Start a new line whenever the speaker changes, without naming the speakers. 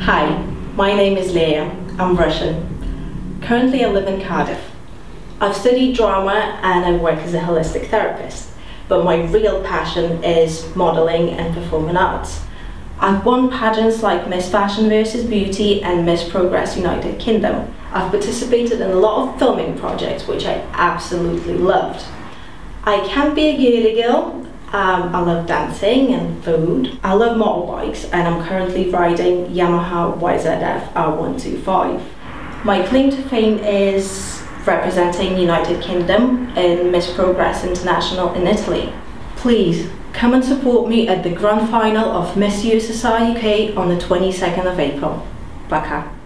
Hi, my name is Leya. I'm Russian. Currently, I live in Cardiff. I've studied drama and I work as a holistic therapist, but my real passion is modelling and performing arts. I've won pageants like Miss Fashion vs Beauty and Miss Progress United Kingdom. I've participated in a lot of filming projects which I absolutely loved. I can be a girly girl. Um, I love dancing and food. I love motorbikes and I'm currently riding Yamaha YZF R125. My claim to fame is representing United Kingdom in Miss Progress International in Italy. Please come and support me at the grand final of Miss USSR UK on the 22nd of April. Baka.